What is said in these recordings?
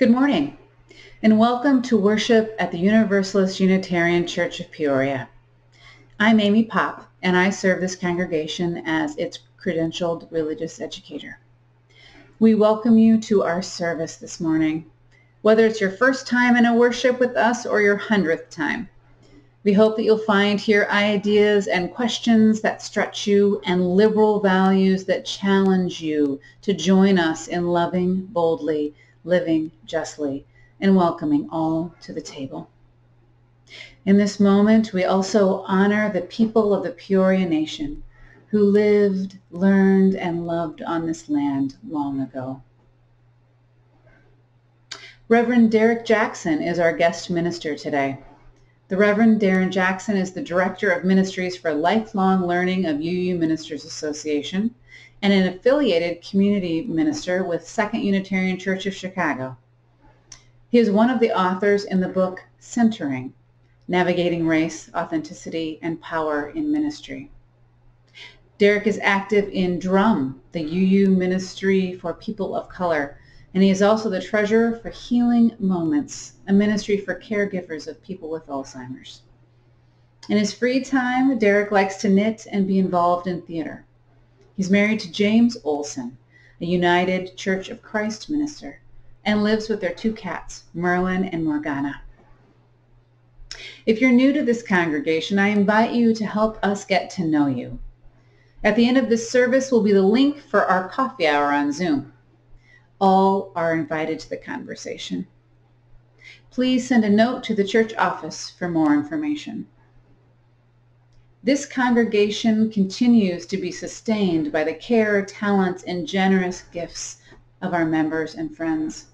Good morning, and welcome to worship at the Universalist Unitarian Church of Peoria. I'm Amy Pop, and I serve this congregation as its credentialed religious educator. We welcome you to our service this morning, whether it's your first time in a worship with us or your hundredth time. We hope that you'll find here ideas and questions that stretch you and liberal values that challenge you to join us in loving boldly, living justly, and welcoming all to the table. In this moment, we also honor the people of the Peoria Nation who lived, learned, and loved on this land long ago. Reverend Darrick Jackson is our guest minister today. The Reverend Darrick Jackson is the Director of Ministries for Lifelong Learning of UU Ministers Association and an affiliated community minister with Second Unitarian Church of Chicago. He is one of the authors in the book Centering, Navigating Race, Authenticity, and Power in Ministry. Darrick is active in DRUUMM, the UU Ministry for People of Color, and he is also the treasurer for Healing Moments, a ministry for caregivers of people with Alzheimer's. In his free time, Darrick likes to knit and be involved in theater. He's married to James Olson, a United Church of Christ minister, and lives with their two cats, Merlin and Morgana. If you're new to this congregation, I invite you to help us get to know you. At the end of this service will be the link for our coffee hour on Zoom all are invited to the conversation. Please send a note to the church office for more information. This congregation continues to be sustained by the care, talents, and generous gifts of our members and friends.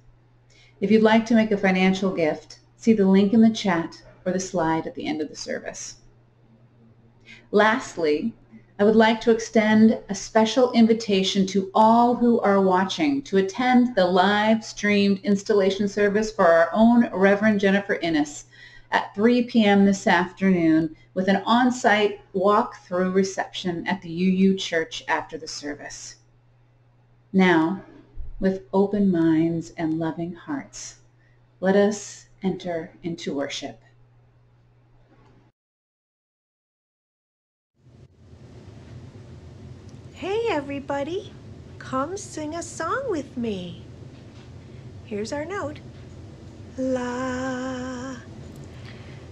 If you'd like to make a financial gift, see the link in the chat or the slide at the end of the service. Lastly, I would like to extend a special invitation to all who are watching to attend the live streamed installation service for our own Reverend Jennifer Innes at 3 p.m. this afternoon with an on-site walk-through reception at the UU Church after the service. Now, with open minds and loving hearts, let us enter into worship. Hey everybody, come sing a song with me. Here's our note. La.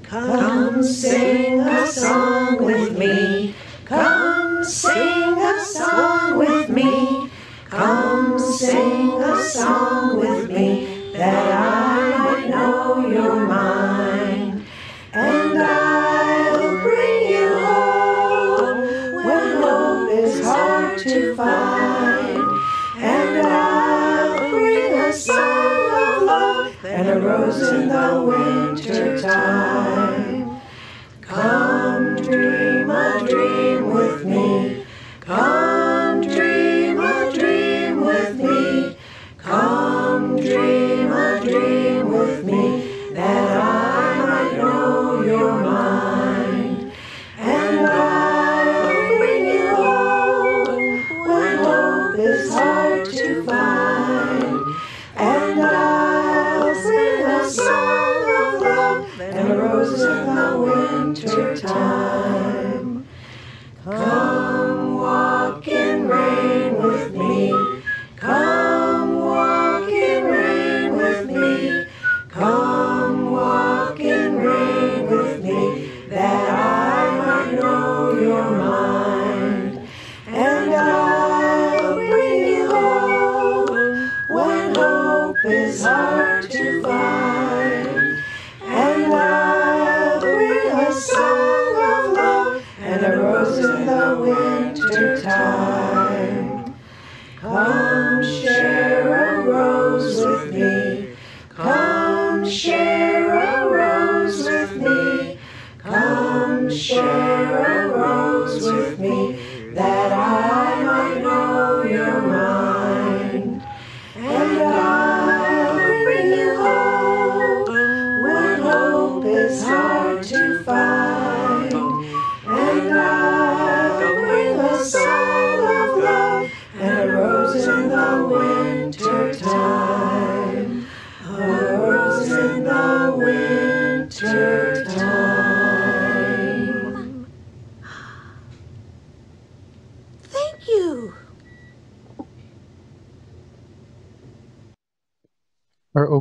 Come sing a song with me. Come sing a song with me. Come sing a song with me that I might know your mind. And I'll bring you home when hope is hard to find. And I'll bring a song of love and a rose in the winter winter time. Come share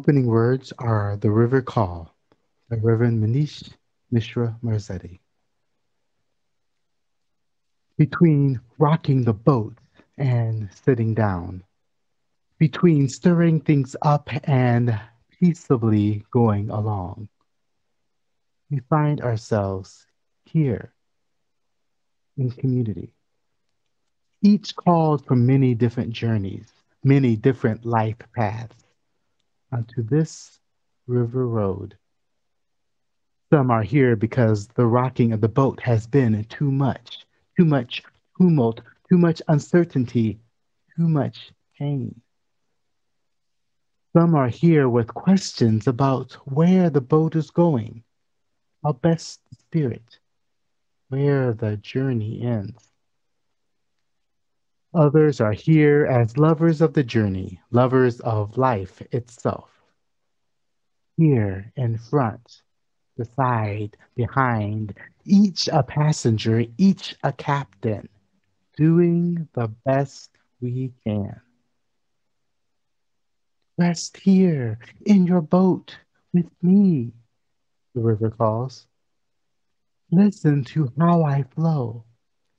opening words are The River Call by Reverend Manish Mishra Marzetti. Between rocking the boat and sitting down, between stirring things up and peaceably going along, we find ourselves here in community. Each called from many different journeys, many different life paths onto this river road. Some are here because the rocking of the boat has been too much, too much tumult, too much uncertainty, too much pain. Some are here with questions about where the boat is going, how best to steer it, where the journey ends. Others are here as lovers of the journey, lovers of life itself. Here in front, beside, behind, each a passenger, each a captain, doing the best we can. Rest here in your boat with me, the river calls. Listen to how I flow,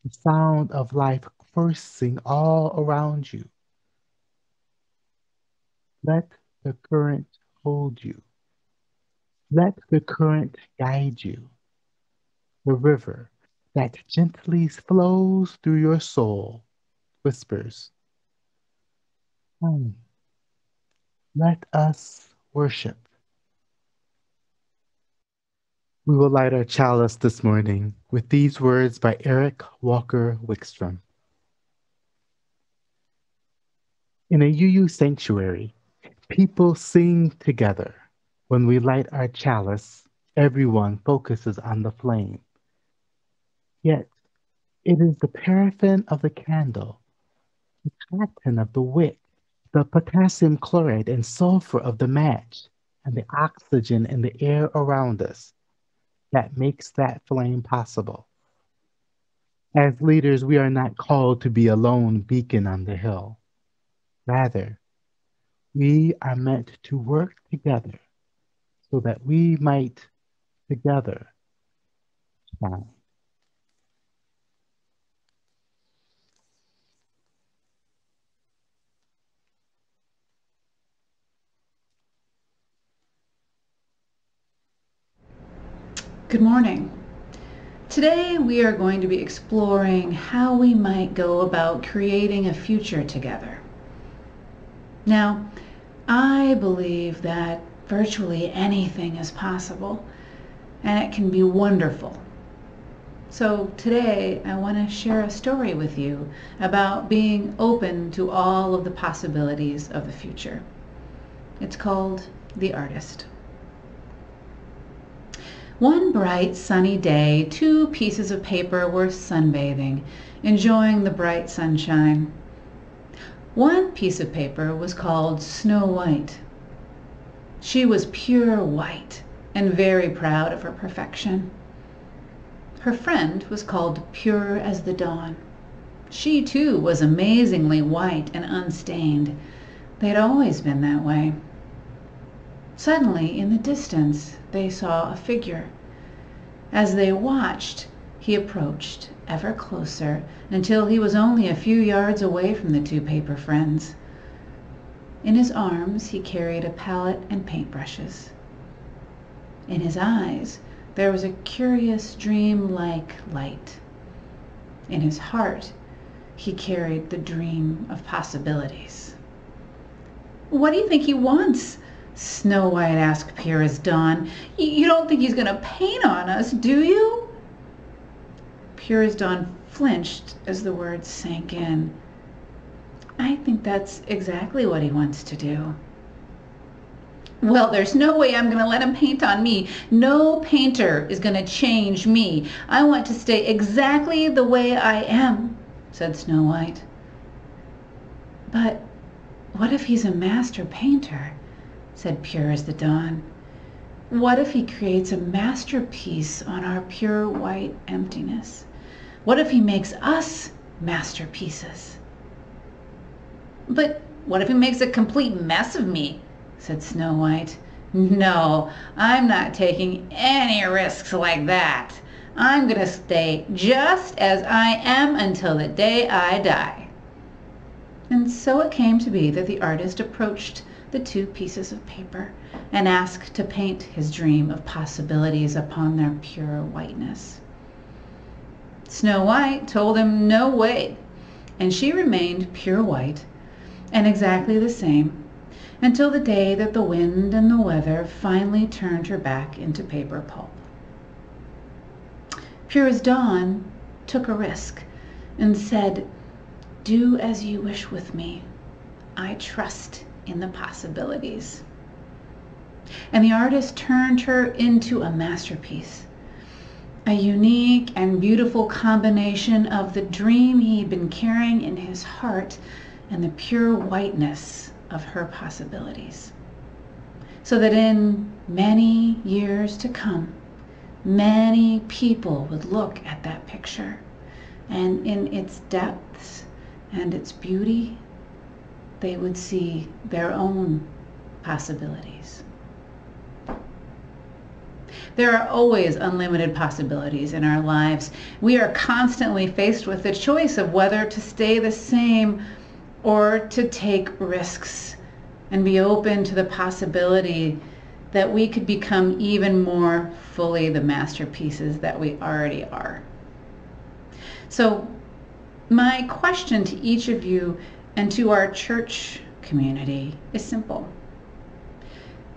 the sound of life coursing all around you. Let the current hold you. Let the current guide you. The river that gently flows through your soul whispers, Come, let us worship. We will light our chalice this morning with these words by Erik Walker Wikstrom. In a UU sanctuary, people sing together. When we light our chalice, everyone focuses on the flame. Yet, it is the paraffin of the candle, the platinum of the wick, the potassium chloride and sulfur of the match, and the oxygen in the air around us that makes that flame possible. As leaders, we are not called to be a lone beacon on the hill. Rather, we are meant to work together so that we might together shine. Good morning. Today we are going to be exploring how we might go about creating a future together. Now, I believe that virtually anything is possible and it can be wonderful. So today I want to share a story with you about being open to all of the possibilities of the future. It's called The Artist. One bright sunny day, two pieces of paper were sunbathing, enjoying the bright sunshine. One piece of paper was called Snow White. She was pure white and very proud of her perfection. Her friend was called Pure as the Dawn. She, too, was amazingly white and unstained. They had always been that way. Suddenly, in the distance, they saw a figure. As they watched, he approached ever closer until he was only a few yards away from the two paper friends. In his arms he carried a palette and paintbrushes. In his eyes there was a curious dream-like light. In his heart he carried the dream of possibilities. What do you think he wants? Snow White asked Pure as Dawn. You don't think he's going to paint on us, do you? Pure as Dawn flinched as the words sank in. I think that's exactly what he wants to do. Well, there's no way I'm going to let him paint on me. No painter is going to change me. I want to stay exactly the way I am, said Snow White. But what if he's a master painter? said Pure as the Dawn. What if he creates a masterpiece on our pure white emptiness? What if he makes us masterpieces? But what if he makes a complete mess of me? said Snow White. No, I'm not taking any risks like that. I'm going to stay just as I am until the day I die. And so it came to be that the artist approached the two pieces of paper and asked to paint his dream of possibilities upon their pure whiteness. Snow White told him no way, and she remained pure white and exactly the same until the day that the wind and the weather finally turned her back into paper pulp. Pure as Dawn took a risk and said, Do as you wish with me. I trust in the possibilities. And the artist turned her into a masterpiece, a unique and beautiful combination of the dream he'd been carrying in his heart and the pure whiteness of her possibilities. So that in many years to come, many people would look at that picture and in its depths and its beauty, they would see their own possibilities. There are always unlimited possibilities in our lives. We are constantly faced with the choice of whether to stay the same or to take risks and be open to the possibility that we could become even more fully the masterpieces that we already are. So, my question to each of you and to our church community is simple.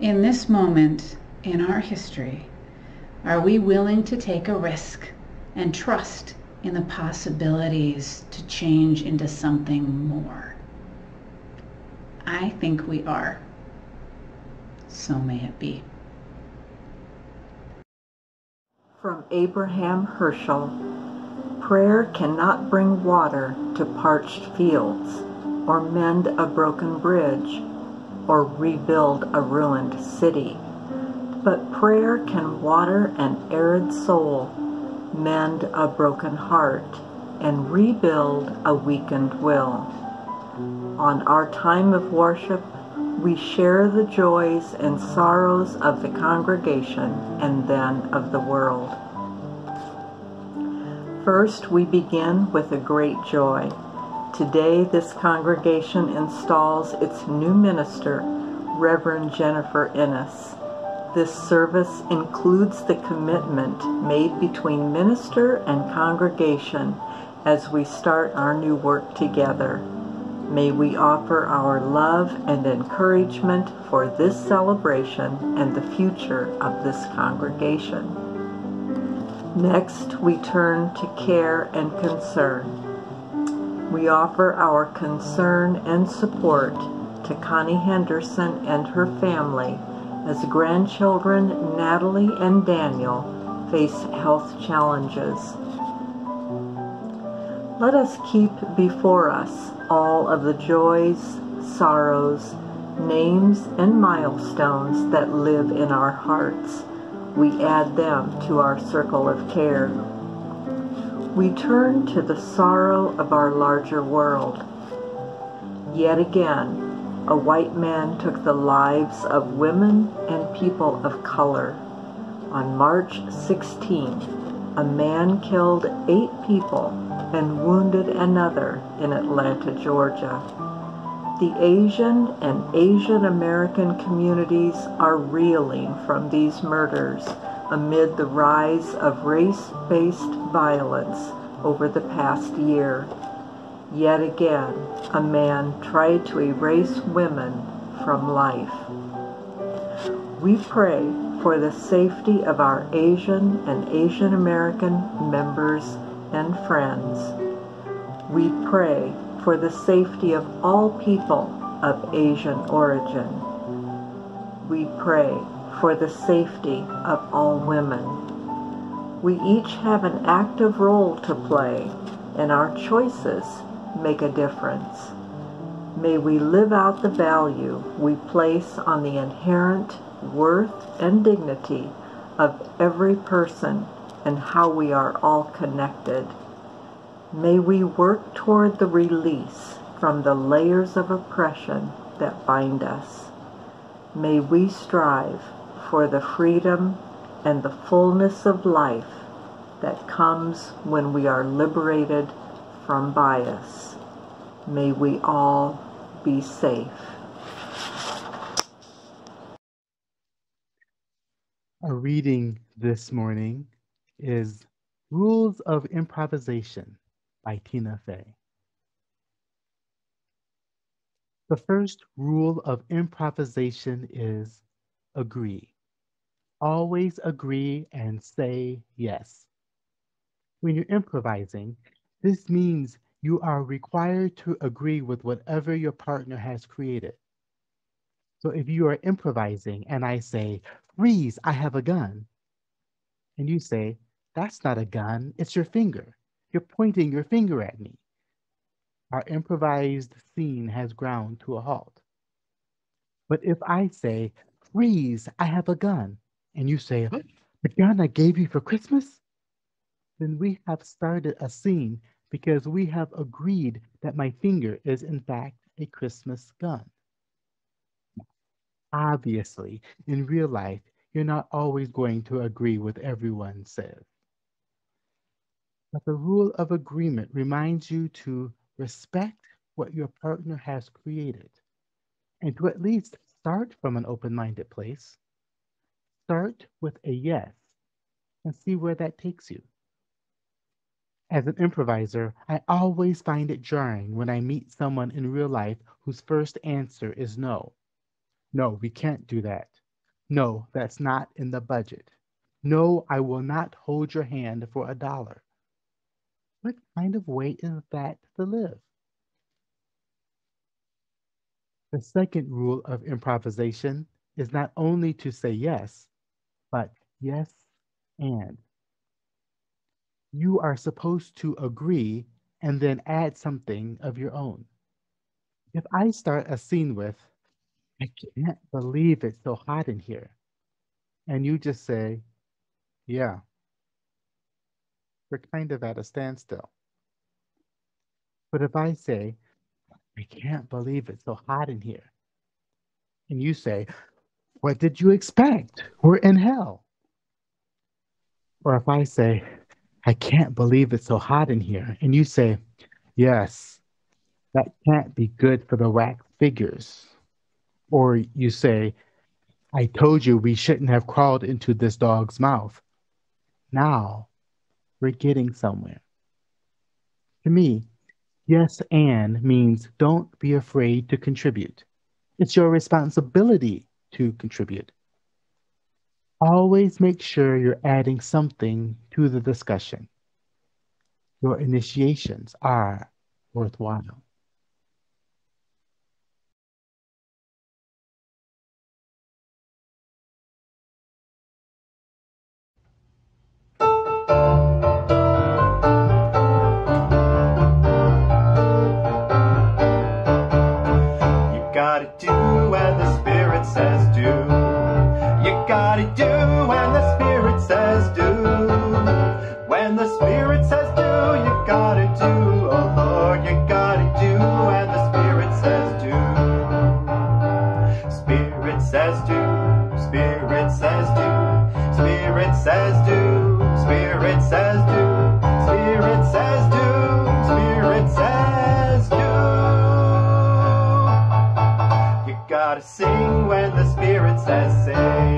In this moment in our history, are we willing to take a risk and trust in the possibilities to change into something more? I think we are. So may it be. From Abraham Heschel Prayer cannot bring water to parched fields, or mend a broken bridge, or rebuild a ruined city. But prayer can water an arid soul, mend a broken heart, and rebuild a weakened will. On our time of worship, we share the joys and sorrows of the congregation and then of the world. First, we begin with a great joy. Today, this congregation installs its new minister, Reverend Jennifer Innes. This service includes the commitment made between minister and congregation as we start our new work together. May we offer our love and encouragement for this celebration and the future of this congregation. Next, we turn to care and concern. We offer our concern and support to Connie Henderson and her family as grandchildren Natalie and Daniel face health challenges. Let us keep before us all of the joys, sorrows, names, and milestones that live in our hearts. We add them to our circle of care. We turn to the sorrow of our larger world. Yet again, a white man took the lives of women and people of color. On March 16, a man killed eight people and wounded another in Atlanta, Georgia. The Asian and Asian American communities are reeling from these murders amid the rise of race-based violence over the past year. Yet again, a man tried to erase women from life. We pray for the safety of our Asian and Asian American members and friends. We pray for the safety of all people of Asian origin. We pray for the safety of all women. We each have an active role to play, and our choices make a difference. May we live out the value we place on the inherent worth and dignity of every person and how we are all connected. May we work toward the release from the layers of oppression that bind us. May we strive for the freedom and the fullness of life that comes when we are liberated from bias. May we all be safe. Our reading this morning is Rules of Improvisation by Tina Fey. The first rule of improvisation is agree. Always agree and say yes. When you're improvising, this means you are required to agree with whatever your partner has created. So if you are improvising and I say, freeze, I have a gun, and you say, that's not a gun, it's your finger. You're pointing your finger at me. Our improvised scene has ground to a halt. But if I say, freeze, I have a gun, and you say, the gun I gave you for Christmas, then we have started a scene because we have agreed that my finger is in fact a Christmas gun. Obviously, in real life, you're not always going to agree with everyone says. But the rule of agreement reminds you to respect what your partner has created and to at least start from an open-minded place. Start with a yes and see where that takes you. As an improviser, I always find it jarring when I meet someone in real life whose first answer is no. No, we can't do that. No, that's not in the budget. No, I will not hold your hand for a dollar. What kind of way is that to live? The second rule of improvisation is not only to say yes, but yes and you are supposed to agree and then add something of your own. If I start a scene with, I can't believe it's so hot in here, and you just say, yeah, we're kind of at a standstill. But if I say, I can't believe it's so hot in here, and you say, what did you expect? We're in hell. Or if I say, I can't believe it's so hot in here. And you say, Yes, that can't be good for the wax figures. Or you say, I told you we shouldn't have crawled into this dog's mouth. Now we're getting somewhere. To me, yes and means don't be afraid to contribute. It's your responsibility to contribute. Always make sure you're adding something to the discussion. Your initiations are worthwhile. You gotta do what the Spirit says everybody do when the Spirit says do. When the Spirit says do, you gotta do. Oh Lord, you gotta do when the Spirit says do. Spirit says do, Spirit says do, Spirit says do, Spirit says do, Spirit says do, Spirit says do. You gotta sing when the Spirit says sing.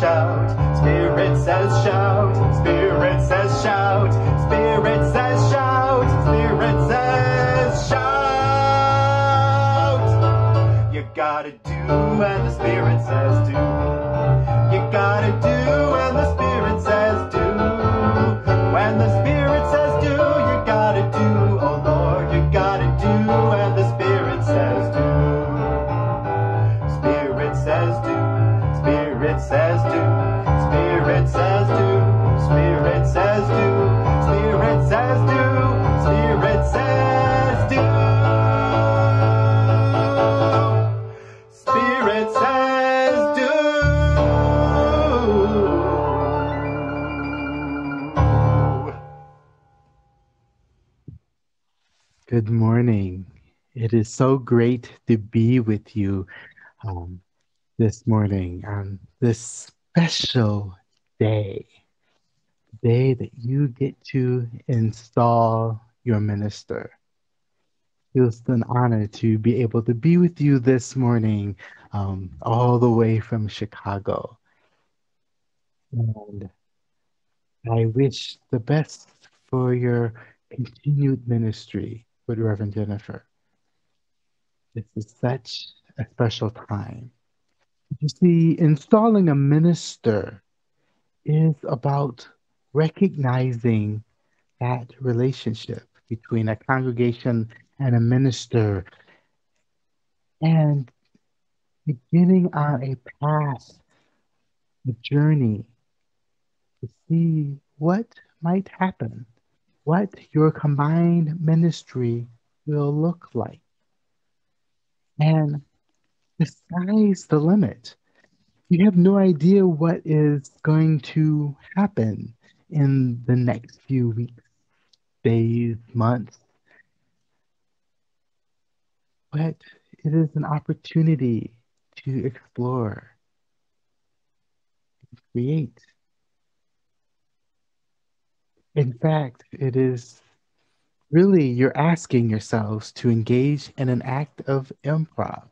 shout. Spirit says shout. Spirit says shout. Spirit says shout. Spirit says shout. You gotta do when the Spirit says do. You gotta do when the Spirit says do. When the Good morning. It is so great to be with you um, this morning on this special day, The day that you get to install your minister. It's an honor to be able to be with you this morning, um, all the way from Chicago. And I wish the best for your continued ministry with Reverend Jennifer. This is such a special time. You see, installing a minister is about recognizing that relationship between a congregation and a minister and beginning on a path, a journey to see what might happen, what your combined ministry will look like. And the sky's the limit. You have no idea what is going to happen in the next few weeks, days, months. But it is an opportunity to explore, create. In fact, it is really you're asking yourselves to engage in an act of improv.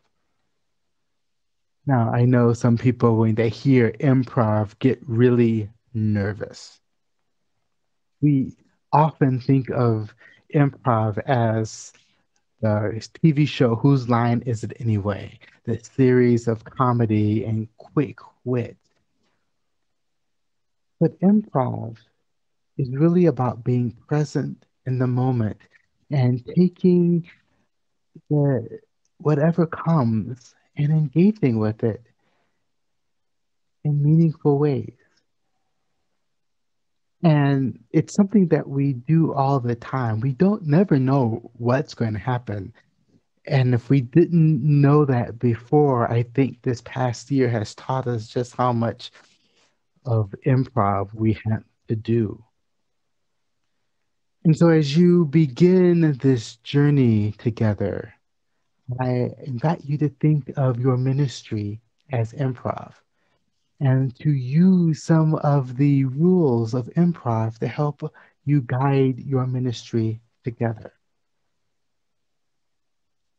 Now, I know some people, when they hear improv, get really nervous. We often think of improv as the TV show Whose Line Is It Anyway? The series of comedy and quick wit. But improv is really about being present in the moment and taking the whatever comes and engaging with it in meaningful ways. And it's something that we do all the time. We don't never know what's going to happen. And if we didn't know that before, I think this past year has taught us just how much of improv we have to do. And so, as you begin this journey together, I invite you to think of your ministry as improv and to use some of the rules of improv to help you guide your ministry together.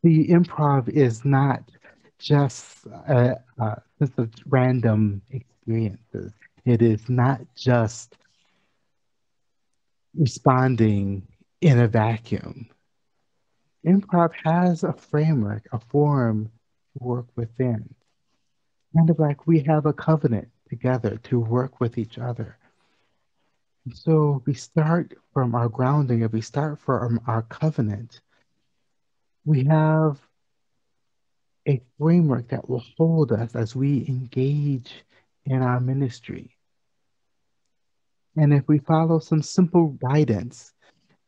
The improv is not just a, a sense of random experiences. It is not just responding in a vacuum. Improv has a framework, a form to work within. Kind of like we have a covenant together, to work with each other. And so we start from our grounding, if we start from our covenant, we have a framework that will hold us as we engage in our ministry. And if we follow some simple guidance,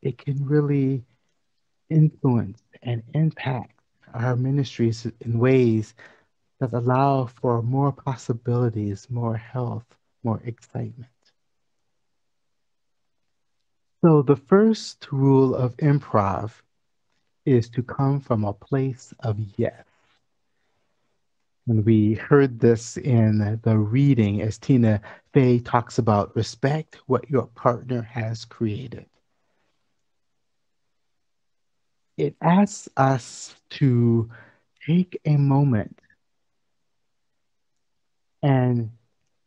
it can really influence and impact our ministries in ways that allow for more possibilities, more health, more excitement. So, the first rule of improv is to come from a place of yes. And we heard this in the reading as Tina Fey talks about respect what your partner has created. It asks us to take a moment and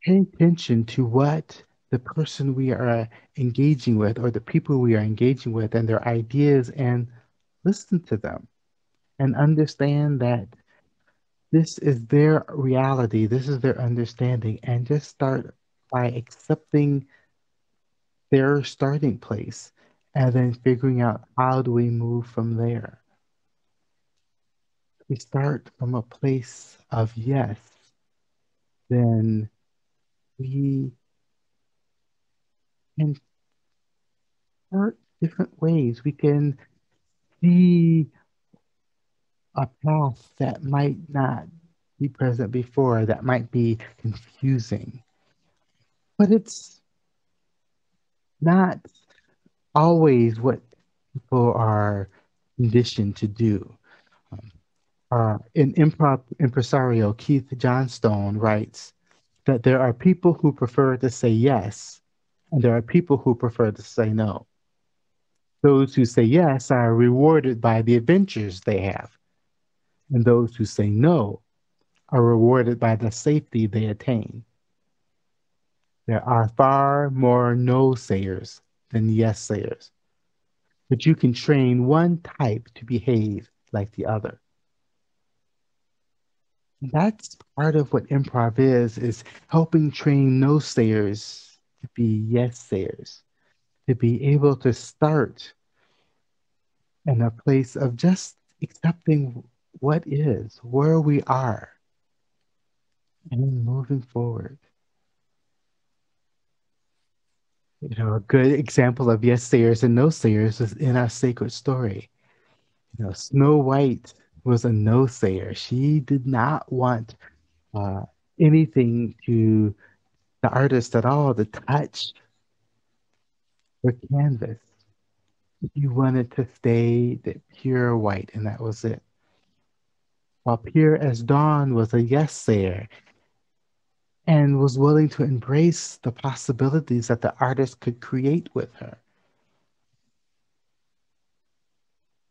pay attention to what the person we are engaging with or the people we are engaging with and their ideas and listen to them and understand that this is their reality, this is their understanding, and just start by accepting their starting place and then figuring out how do we move from there. We start from a place of yes, then we can start different ways. We can see a path that might not be present before, that might be confusing. But it's not always what people are conditioned to do. Um, uh, in improv impresario, Keith Johnstone writes that there are people who prefer to say yes, and there are people who prefer to say no. Those who say yes are rewarded by the adventures they have, and those who say no are rewarded by the safety they attain. There are far more no sayers than yes sayers, but you can train one type to behave like the other. That's part of what improv is, is helping train no sayers to be yes sayers to be able to start in a place of just accepting what is, where we are, and moving forward. You know, a good example of yes sayers and no sayers is in our sacred story. You know, Snow White was a no sayer. She did not want uh, anything to the artist at all to touch for canvas. You wanted to stay the pure white, and that was it. While pure as dawn was a yes sayer and was willing to embrace the possibilities that the artist could create with her.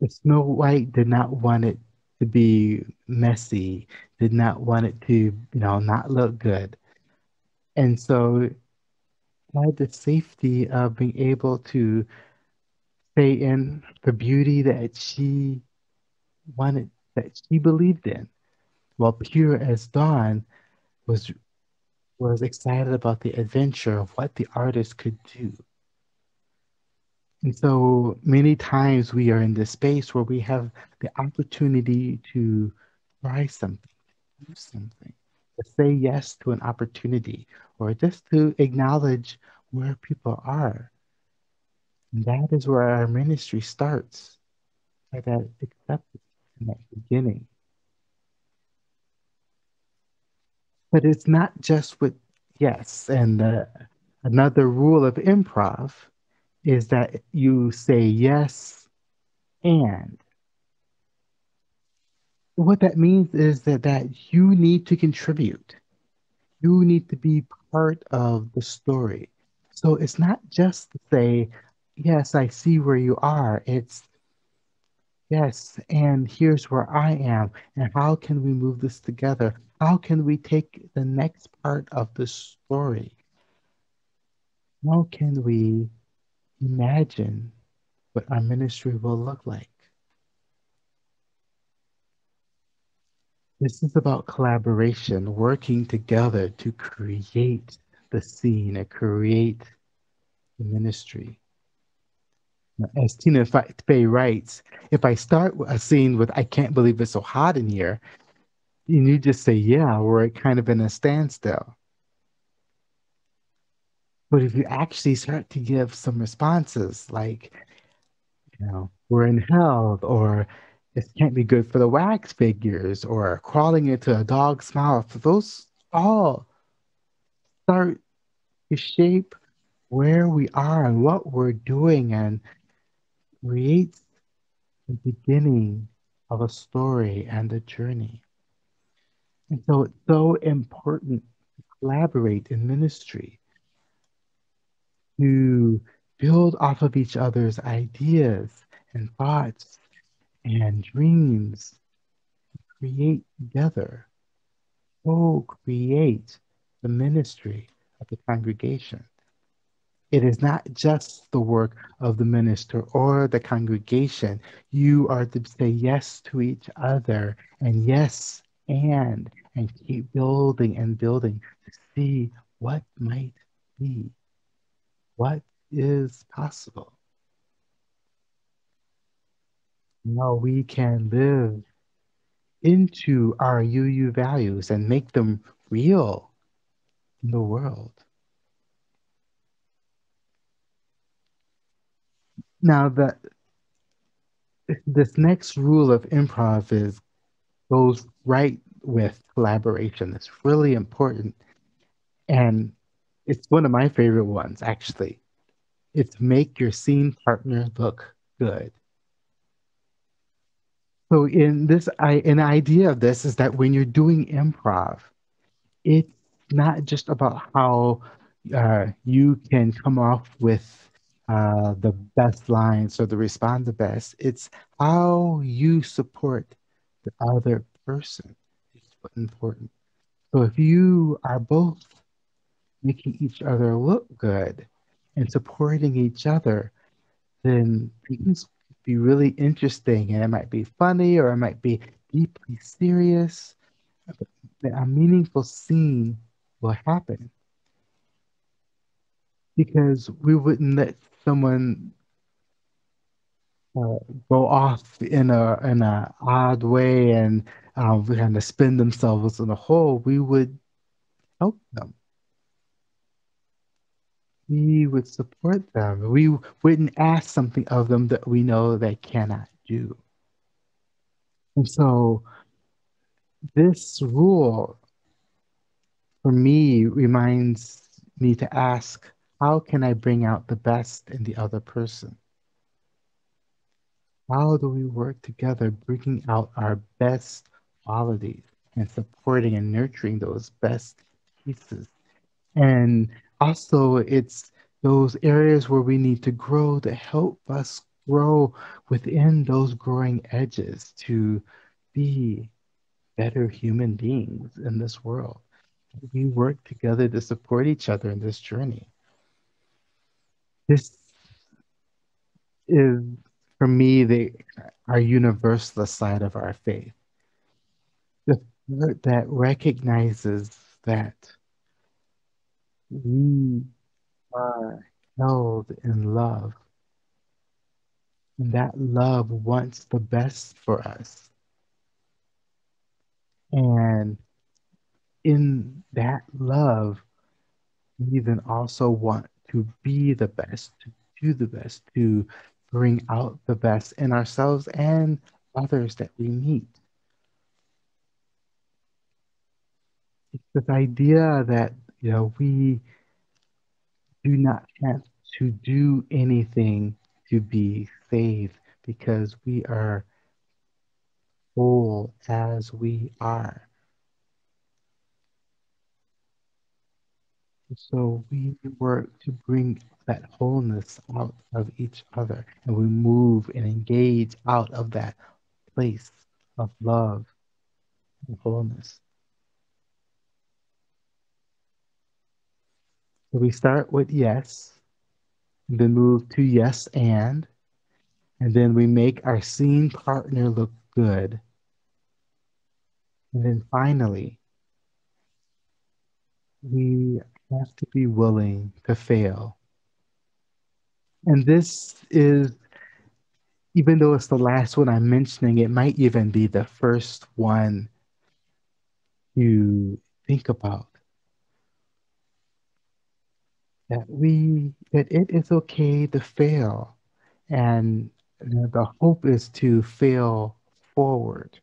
The Snow White did not want it to be messy, did not want it to, you know, not look good. And so had the safety of being able to stay in the beauty that she wanted, that she believed in, while pure as dawn was was excited about the adventure of what the artist could do. And so many times we are in this space where we have the opportunity to try something, do something, to say yes to an opportunity, or just to acknowledge where people are. And that is where our ministry starts, by that acceptance in that beginning. But it's not just with yes. And another rule of improv is that you say yes and. What that means is that, that you need to contribute. You need to be part of the story. So it's not just to say, yes, I see where you are. It's, yes, and here's where I am. And how can we move this together? How can we take the next part of the story? How can we imagine what our ministry will look like? This is about collaboration, working together to create the scene and create the ministry. As Tina Fey writes, if I start a scene with, I can't believe it's so hot in here, and you just say, yeah, we're kind of in a standstill. But if you actually start to give some responses like, you know, we're in hell, or this can't be good for the wax figures, or crawling into a dog's mouth, those all start to shape where we are and what we're doing and creates the beginning of a story and a journey. And so it's so important to collaborate in ministry, to build off of each other's ideas and thoughts and dreams, create together, co create the ministry of the congregation. It is not just the work of the minister or the congregation. You are to say yes to each other and yes and and keep building and building to see what might be, what is possible. Now we can live into our UU values and make them real in the world. Now that this next rule of improv is goes right with collaboration. It's really important. And it's one of my favorite ones, actually. It's make your scene partner look good. So in this, I, an idea of this is that when you're doing improv, it's not just about how uh, you can come off with uh, the best lines or the respond the best. It's how you support the other person is important. So if you are both making each other look good and supporting each other, then things be really interesting and it might be funny or it might be deeply serious. A meaningful scene will happen because we wouldn't let someone uh, go off in a in a odd way and um, kind of spin themselves in a hole, we would help them. We would support them. We wouldn't ask something of them that we know they cannot do. And so, this rule for me reminds me to ask how can I bring out the best in the other person? How do we work together, bringing out our best qualities and supporting and nurturing those best pieces? And also, it's those areas where we need to grow to help us grow within those growing edges to be better human beings in this world. We work together to support each other in this journey. This is for me, the our universalist side of our faith. The that recognizes that we are held in love. And that love wants the best for us. And in that love, we then also want to be the best, to do the best, to bring out the best in ourselves and others that we meet. It's this idea that, you know, we do not have to do anything to be saved because we are whole as we are. So we work to bring that wholeness out of each other and we move and engage out of that place of love and wholeness. So we start with yes, then move to yes and, and then we make our scene partner look good. And then finally, we have to be willing to fail. And this is, even though it's the last one I'm mentioning, it might even be the first one you think about. That we, that it is okay to fail. And the hope is to fail forward.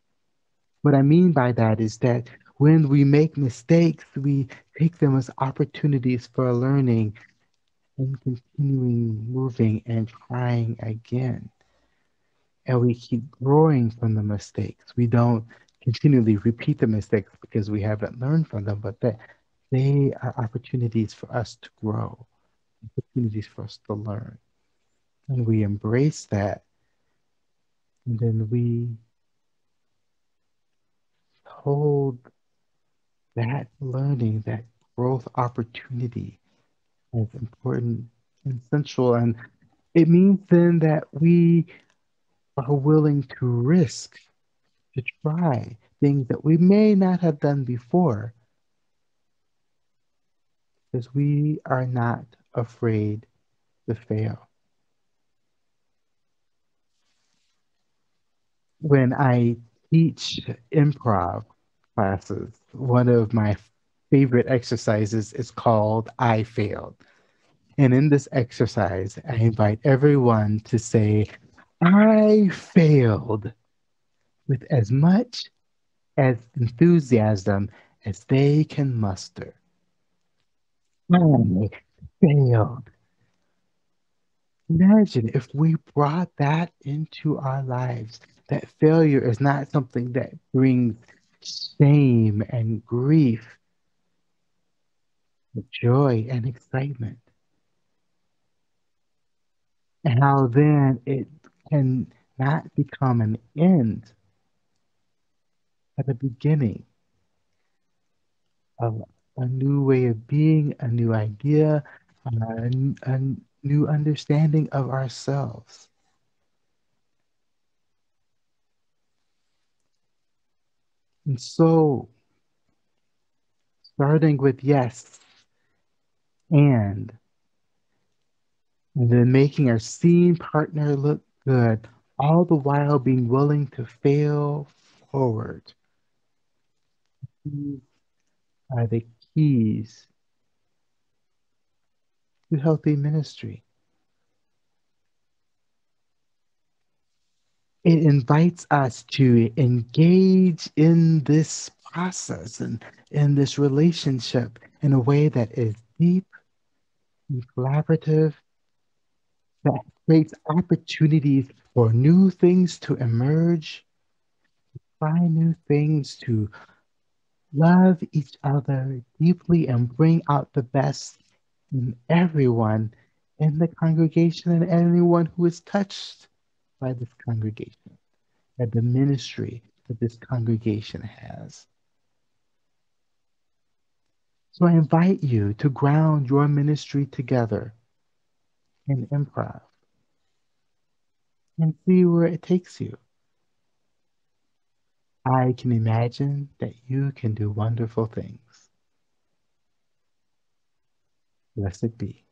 What I mean by that is that when we make mistakes, we take them as opportunities for learning and continuing moving and trying again. And we keep growing from the mistakes. We don't continually repeat the mistakes because we haven't learned from them, but that they are opportunities for us to grow, opportunities for us to learn. And we embrace that. And then we hold that learning, that growth opportunity is important and central. And it means then that we are willing to risk, to try things that we may not have done before, because we are not afraid to fail. When I teach improv classes, one of my favorite exercises is called I Failed. And in this exercise, I invite everyone to say, I failed with as much as enthusiasm as they can muster. I failed. Imagine if we brought that into our lives, that failure is not something that brings shame and grief, joy and excitement. And how then it can not become an end, but a beginning of a new way of being, a new idea, a, a new understanding of ourselves. And so, starting with yes and, and then making our scene partner look good, all the while being willing to fail forward. Are the keys to healthy ministry. It invites us to engage in this process and in this relationship in a way that is deep and collaborative, that creates opportunities for new things to emerge, to try new things, to love each other deeply and bring out the best in everyone in the congregation and anyone who is touched by this congregation, that the ministry that this congregation has. So I invite you to ground your ministry together in improv and see where it takes you. I can imagine that you can do wonderful things. Blessed be.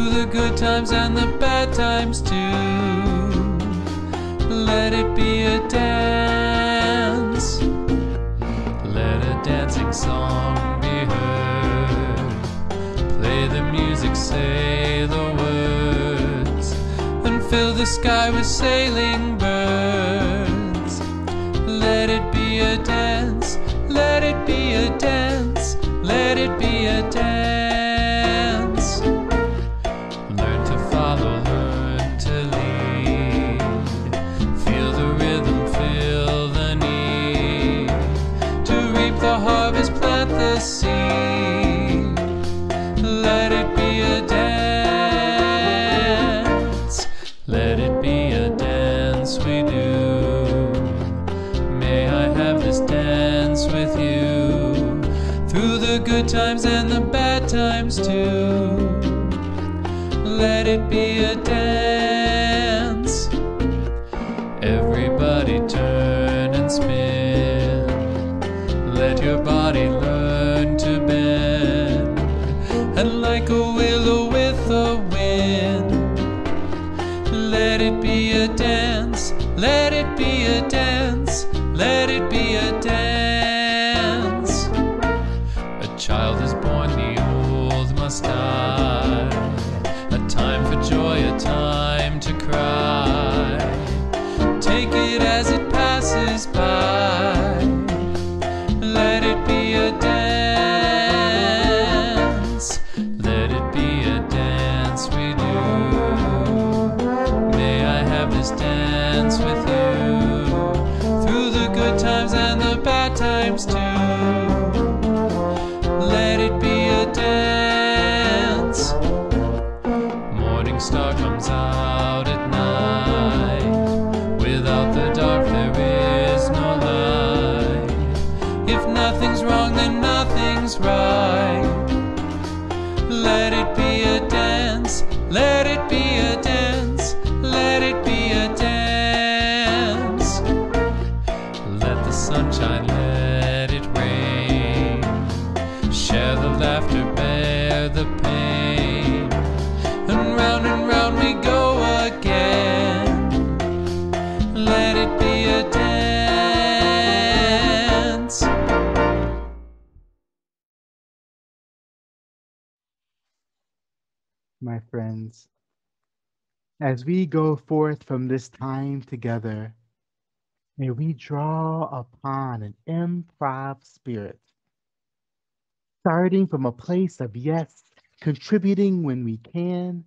Through the good times and the bad times too. Let it be a dance. Let a dancing song be heard. Play the music, say the words, and fill the sky with sailing birds. As we go forth from this time together, may we draw upon an improv spirit, starting from a place of yes, contributing when we can,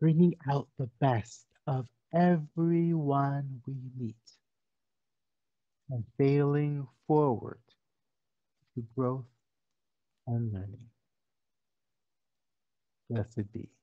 bringing out the best of everyone we meet, and failing forward to growth and learning. Blessed be.